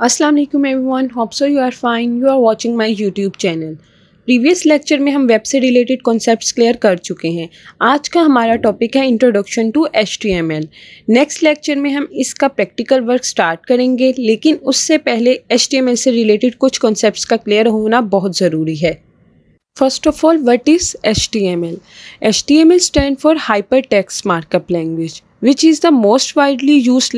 अस्सलाम वालेकुम everyone hope so you are fine you are watching my YouTube channel previous lecture में हम web से रिलेटेड कॉन्सेप्ट्स क्लियर कर चुके हैं। आज का हमारा टॉपिक है introduction to HTML next lecture में हम इसका प्रैक्टिकल वर्क स्टार्ट करेंगे, लेकिन उससे पहले HTML से रिलेटेड कुछ कॉन्सेप्ट का क्लियर होना बहुत ज़रूरी है। First of all what is H T M L H T M L stand for hyper text markup language which is the most widely use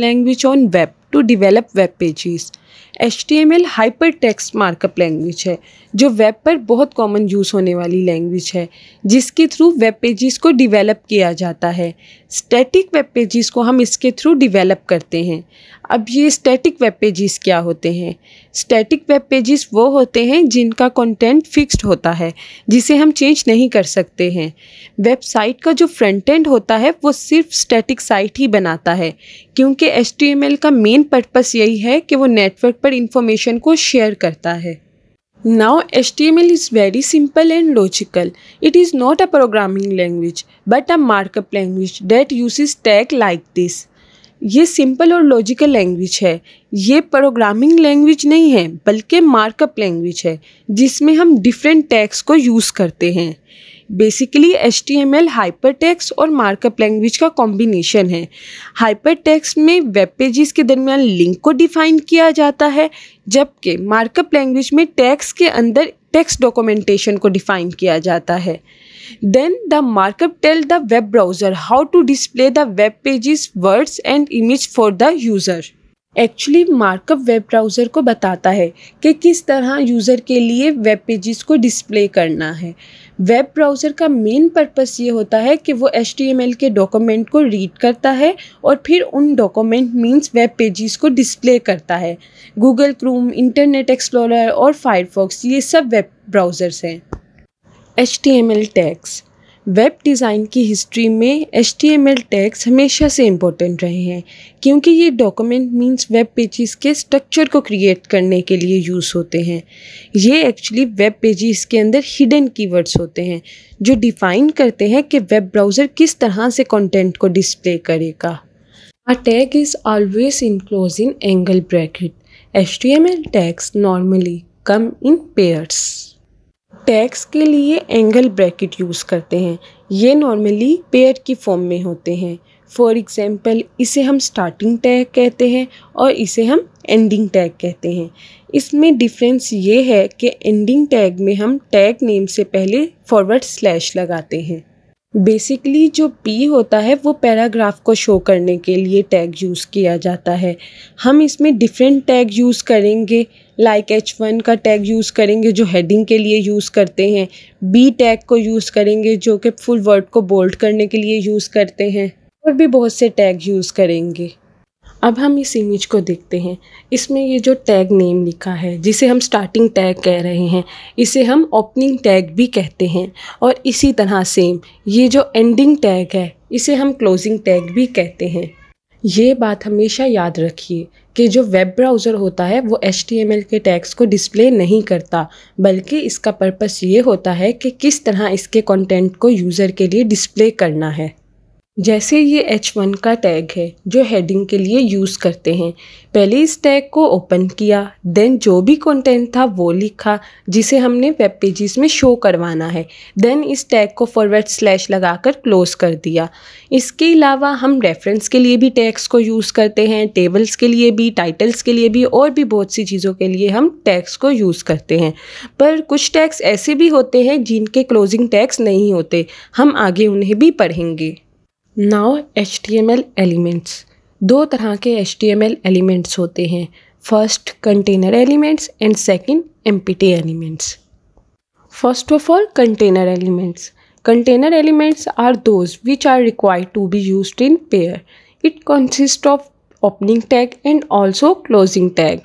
H T M L hyper text markup language है, जो web पर बहुत common use होने वाली language है, जिसके through web pages को develop किया जाता है। स्टैटिक वेब पेजेस को हम इसके थ्रू डिवेलप करते हैं। अब ये स्टैटिक वेब पेजेस क्या होते हैं? स्टैटिक वेब पेजेस वो होते हैं जिनका कंटेंट फिक्स्ड होता है, जिसे हम चेंज नहीं कर सकते हैं। वेबसाइट का जो फ्रंट एंड होता है, वो सिर्फ़ स्टैटिक साइट ही बनाता है क्योंकि HTML का मेन पर्पस यही है कि वो नेटवर्क पर इंफॉर्मेशन को शेयर करता है Now HTML is very simple and logical. It is not a programming language, but a markup language that uses tag like this. ये सिंपल और लॉजिकल लैंग्वेज है ये प्रोग्रामिंग लैंग्वेज नहीं है, बल्कि मार्कअप लैंग्वेज है, जिसमें हम डिफरेंट टैग्स को यूज़ करते हैं basically H T M L hyper text और मार्कअप लैंग्वेज का कॉम्बिनेशन है। हाइपर टेक्स में वेब पेजेस के दरमियान लिंक को डिफाइन किया जाता है, जबकि मार्कअप लैंग्वेज में टैक्स के अंदर टेक्स्ट डॉक्यूमेंटेशन को डिफाइन किया जाता है। Then the markup tell the web browser how to display the web pages words and image for the user actually markup web browser को बताता है कि किस तरह यूज़र के लिए वेब पेजेस को डिस्प्ले करना है। वेब ब्राउज़र का मेन पर्पस ये होता है कि वो एचटीएमएल के डॉक्यूमेंट को रीड करता है और फिर उन डॉक्यूमेंट मीन्स वेब पेजेस को डिस्प्ले करता है। गूगल, क्रूम, इंटरनेट एक्सप्लोरर और फायरफॉक्स, ये सब वेब ब्राउज़र्स हैं। H T M L tags. Web design की हिस्ट्री में H T M L tags हमेशा से इम्पोर्टेंट रहे हैं, क्योंकि ये डॉक्यूमेंट मीन्स वेब पेजेस के स्ट्रक्चर को क्रिएट करने के लिए यूज़ होते हैं ये एक्चुअली वेब पेजेस के अंदर हिडन कीवर्ड्स होते हैं, जो डिफ़ाइन करते हैं कि वेब ब्राउज़र किस तरह से कंटेंट को डिस्प्ले करेगा A tag is always enclosed in angle bracket. HTML tags normally come in pairs. Tags के लिए एंगल ब्रैकेट यूज़ करते हैं। ये नॉर्मली पेयर की फॉर्म में होते हैं। फॉर एग्ज़ाम्पल इसे हम स्टार्टिंग टैग कहते हैं और इसे हम एंडिंग टैग कहते हैं। इसमें डिफरेंस ये है कि एंडिंग टैग में हम टैग नेम से पहले फॉरवर्ड स्लैश लगाते हैं। बेसिकली जो पी होता है, वो पैराग्राफ को शो करने के लिए टैग यूज़ किया जाता है। हम इसमें डिफरेंट टैग यूज़ करेंगे लाइक एच वन का टैग यूज़ करेंगे, जो हेडिंग के लिए यूज़ करते हैं। बी टैग को यूज़ करेंगे, जो कि फुल वर्ड को बोल्ड करने के लिए यूज़ करते हैं। और भी बहुत से टैग यूज़ करेंगे। अब हम इस इमेज को देखते हैं। इसमें ये जो टैग नेम लिखा है, जिसे हम स्टार्टिंग टैग कह रहे हैं, इसे हम ओपनिंग टैग भी कहते हैं। और इसी तरह सेम ये जो एंडिंग टैग है, इसे हम क्लोजिंग टैग भी कहते हैं। ये बात हमेशा याद रखिए कि जो वेब ब्राउज़र होता है, वो एच के टैग्स को डिस्प्ले नहीं करता, बल्कि इसका पर्पस ये होता है कि किस तरह इसके कंटेंट को यूज़र के लिए डिस्प्ले करना है। जैसे ये एच वन का टैग है, जो हेडिंग के लिए यूज़ करते हैं। पहले इस टैग को ओपन किया देन जो भी कंटेंट था वो लिखा, जिसे हमने वेब पेजेस में शो करवाना है। देन इस टैग को फॉरवर्ड स्लैश लगाकर क्लोज कर दिया। इसके अलावा हम रेफरेंस के लिए भी टैग्स को यूज़ करते हैं टेबल्स के लिए भी टाइटल्स के लिए भी, और भी बहुत सी चीज़ों के लिए हम टैग्स को यूज़ करते हैं। पर कुछ टैग्स ऐसे भी होते हैं जिनके क्लोजिंग टैग्स नहीं होते। हम आगे उन्हें भी पढ़ेंगे। Now H T M L elements. दो तरह के H T M L elements होते हैं। First, container elements and second empty elements. First of all, container elements. Container elements are those which are required to be use in pair it consist of opening tag and also closing tag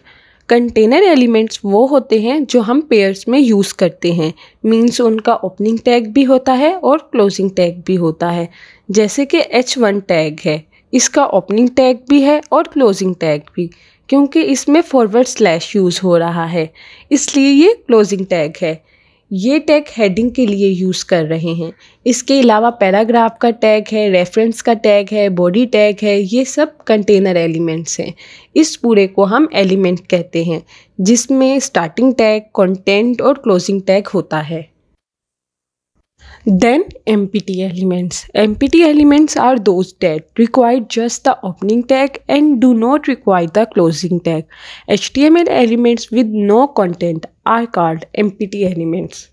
container elements वो होते हैं जो हम pairs में use करते हैं। Means उनका opening tag भी होता है और क्लोजिंग टैग भी होता है। जैसे कि एच वन टैग है, इसका ओपनिंग टैग भी है और क्लोजिंग टैग भी, क्योंकि इसमें फॉरवर्ड स्लैश यूज़ हो रहा है। इसलिए ये क्लोजिंग टैग है। ये टैग हेडिंग के लिए यूज़ कर रहे हैं। इसके अलावा पैराग्राफ का टैग है रेफरेंस का टैग है बॉडी टैग है, ये सब कंटेनर एलिमेंट्स हैं। इस पूरे को हम एलिमेंट कहते हैं, जिसमें स्टार्टिंग टैग कंटेंट और क्लोजिंग टैग होता है। Then empty elements. Empty elements are those that require just the opening tag and do not require the closing tag. HTML elements with no content are called empty elements.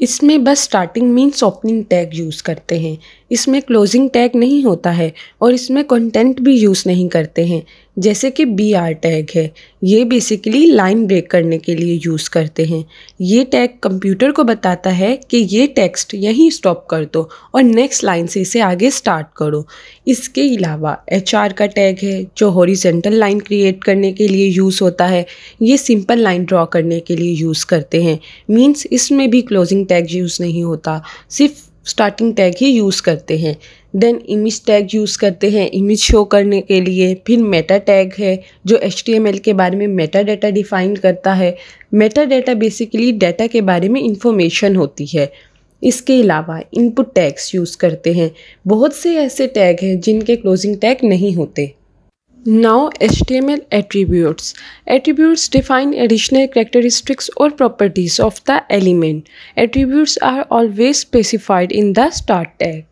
इसमें बस starting means opening tag use करते हैं इसमें closing tag नहीं होता है और इसमें कंटेंट भी यूज़ नहीं करते हैं जैसे कि बी आर टैग है, ये बेसिकली लाइन ब्रेक करने के लिए यूज़ करते हैं। ये टैग कंप्यूटर को बताता है कि ये टेक्स्ट यहीं स्टॉप कर दो और नेक्स्ट लाइन से इसे आगे स्टार्ट करो। इसके अलावा एच आर का टैग है, जो हॉरिजेंटल लाइन क्रिएट करने के लिए यूज़ होता है। ये सिंपल लाइन ड्रॉ करने के लिए यूज़ करते हैं। मीन्स इसमें भी क्लोजिंग टैग यूज़ नहीं होता, सिर्फ़ स्टार्टिंग टैग ही यूज़ करते हैं। देन इमेज टैग यूज़ करते हैं इमेज शो करने के लिए। फिर मेटा टैग है, जो एचटीएमएल के बारे में मेटा डाटा डिफाइन करता है। मेटा डाटा बेसिकली डाटा के बारे में इंफॉर्मेशन होती है। इसके अलावा इनपुट टैग्स यूज़ करते हैं। बहुत से ऐसे टैग हैं जिनके क्लोजिंग टैग नहीं होते। Now H T M L attributes attributes define additional characteristics और properties of the element attributes are always specified in the start tag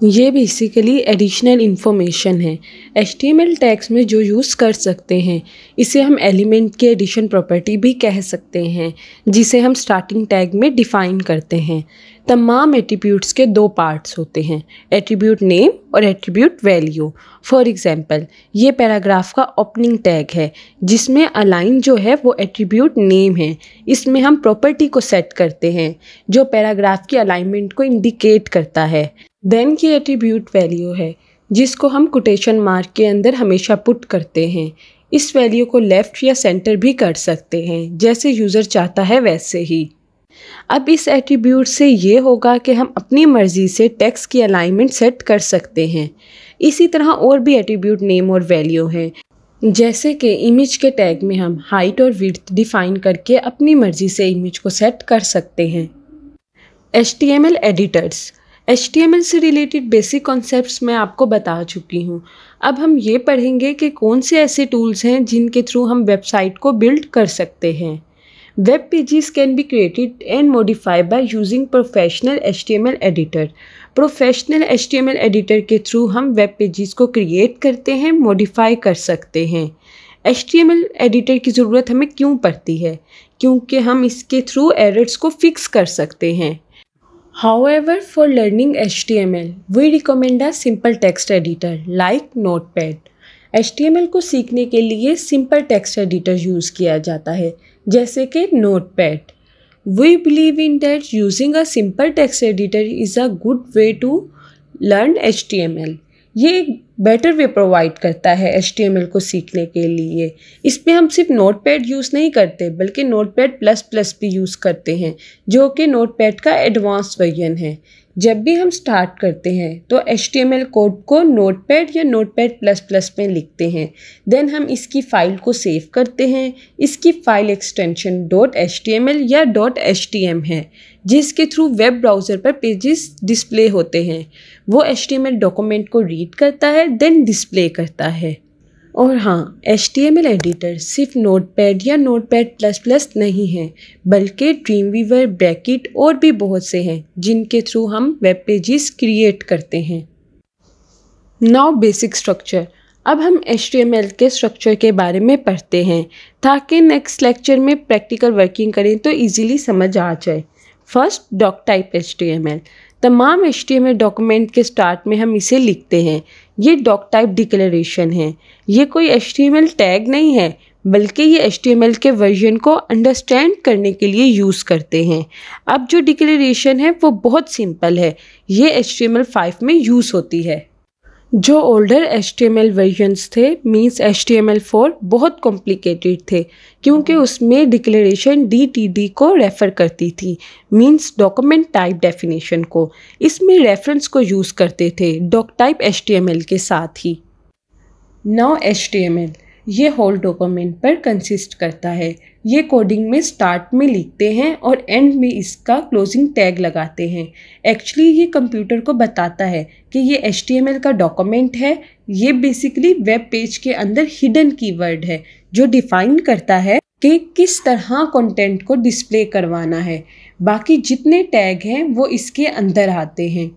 ये बेसिकली एडिशनल इन्फॉर्मेशन है। H T M L tags में जो use कर सकते हैं, इसे हम एलिमेंट की एडिशन प्रॉपर्टी भी कह सकते हैं, जिसे हम स्टार्टिंग टैग में डिफ़ाइन करते हैं। तमाम एट्रीब्यूट्स के दो पार्ट्स होते हैं एट्रीब्यूट नेम और एट्रीब्यूट वैल्यू फॉर एग्जांपल ये पैराग्राफ का ओपनिंग टैग है, जिसमें अलाइन जो है वो एट्रीब्यूट नेम है। इसमें हम प्रॉपर्टी को सेट करते हैं, जो पैराग्राफ की अलाइनमेंट को इंडिकेट करता है। देन की एट्रीब्यूट वैल्यू है, जिसको हम कोटेशन मार्क के अंदर हमेशा पुट करते हैं। इस वैल्यू को लेफ़्ट या सेंटर भी कर सकते हैं, जैसे यूज़र चाहता है वैसे ही। अब इस एट्रीब्यूट से ये होगा कि हम अपनी मर्ज़ी से टेक्स्ट की अलाइनमेंट सेट कर सकते हैं। इसी तरह और भी एट्रीब्यूट नेम और वैल्यू हैं, जैसे कि इमेज के टैग में हम हाइट और विड्थ डिफ़ाइन करके अपनी मर्ज़ी से इमेज को सेट कर सकते हैं। H T M L editors L से रिलेटेड बेसिक कॉन्सेप्ट्स मैं आपको बता चुकी हूँ। अब हम ये पढ़ेंगे कि कौन से ऐसे टूल्स हैं जिनके थ्रू हम वेबसाइट को बिल्ड कर सकते हैं। Web pages can be created and modified by using professional HTML editor professional L editor के थ्रू हम वेब पेजेस को क्रिएट करते हैं मॉडिफाई कर सकते हैं। एल एडिटर की ज़रूरत हमें क्यों पड़ती है? क्योंकि हम इसके थ्रू एरर्स को फिक्स कर सकते हैं। How for learning HTML, we recommend a simple text editor like Notepad. HTML को सीखने के लिए सिंपल टेक्स्ट एडिटर यूज़ किया जाता है जैसे कि Notepad we believe in that using a simple text editor is a good way to learn H T M L ये एक बेटर वे प्रोवाइड करता है एच टी एम एल को सीखने के लिए। इसमें हम सिर्फ़ नोट पैड यूज़ नहीं करते, बल्कि नोट पैड प्लस प्लस भी यूज़ करते हैं, जो कि नोट पैड का एडवांस वर्जन है। जब भी हम स्टार्ट करते हैं तो एचटीएमएल कोड को नोट पैड या नोट पैड प्लस प्लस में लिखते हैं। देन हम इसकी फ़ाइल को सेव करते हैं। इसकी फ़ाइल एक्सटेंशन डॉट एच या. डॉट एच है, जिसके थ्रू वेब ब्राउज़र पर पेजेस डिस्प्ले होते हैं। वो एचटीएमएल डॉक्यूमेंट को रीड करता है देन डिस्प्ले करता है। और हाँ H T M L editor सिर्फ़ नोट पैड या नोट पैड प्लस प्लस नहीं है, बल्कि ड्रीम वीवर ब्रैकेट और भी बहुत से हैं, जिनके थ्रू हम वेब पेजेस क्रिएट करते हैं। नाउ बेसिक स्ट्रक्चर अब हम एच टी एम एल के स्ट्रक्चर के बारे में पढ़ते हैं, ताकि नेक्स्ट लेक्चर में प्रैक्टिकल वर्किंग करें तो इजीली समझ आ जाए। First doc type H T M L तमाम एल डॉक्यूमेंट के स्टार्ट में हम इसे लिखते हैं। ये डॉक टाइप डिक्लेरेशन है। ये कोई HTML टैग नहीं है, बल्कि ये HTML के वर्जन को अंडरस्टैंड करने के लिए यूज़ करते हैं। अब जो डिक्लेरेशन है, वो बहुत सिंपल है। ये एच टी फाइव में यूज़ होती है। जो older H T M L versions थे means H T M L four बहुत कॉम्प्लिकेटेड थे, क्योंकि उसमें डिक्लेरेशन डी टी डी को रेफ़र करती थी मीन्स डॉक्यूमेंट टाइप डेफिनेशन को। इसमें रेफरेंस को यूज़ करते थे doc type H T M L के साथ ही। Now H T M L ये होल डॉक्यूमेंट पर कंसिस्ट करता है। ये कोडिंग में स्टार्ट में लिखते हैं और एंड में इसका क्लोजिंग टैग लगाते हैं। एक्चुअली ये कंप्यूटर को बताता है कि ये एच का डॉक्यूमेंट है। ये बेसिकली वेब पेज के अंदर हिडन कीवर्ड है, जो डिफाइन करता है कि किस तरह कंटेंट को डिस्प्ले करवाना है। बाकी जितने टैग हैं, वो इसके अंदर आते हैं।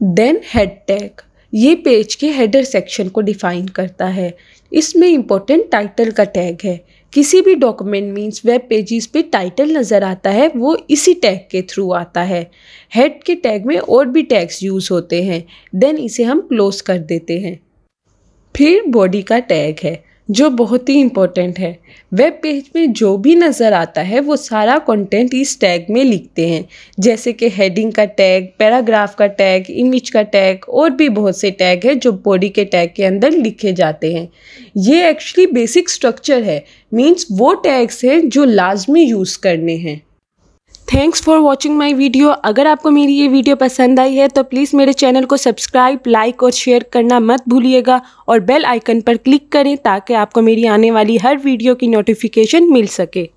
देन हेड टैग ये पेज के हेडर सेक्शन को डिफाइन करता है। इसमें इम्पोर्टेंट टाइटल का टैग है। किसी भी डॉक्यूमेंट मीन्स वेब पेजेस पे टाइटल नज़र आता है, वो इसी टैग के थ्रू आता है। हेड के टैग में और भी टैग्स यूज़ होते हैं देन इसे हम क्लोज कर देते हैं। फिर बॉडी का टैग है। जो बहुत ही इम्पोर्टेंट है। वेब पेज में जो भी नज़र आता है, वो सारा कंटेंट इस टैग में लिखते हैं। जैसे कि हेडिंग का टैग पैराग्राफ का टैग इमेज का टैग और भी बहुत से टैग हैं जो बॉडी के टैग के अंदर लिखे जाते हैं। ये एक्चुअली बेसिक स्ट्रक्चर है। मींस वो टैग्स हैं जो लाजमी यूज़ करने हैं। Thanks for watching my video अगर आपको मेरी ये वीडियो पसंद आई है तो प्लीज़ मेरे चैनल को सब्सक्राइब लाइक और शेयर करना मत भूलिएगा और बेल आइकन पर क्लिक करें ताकि आपको मेरी आने वाली हर वीडियो की नोटिफिकेशन मिल सके।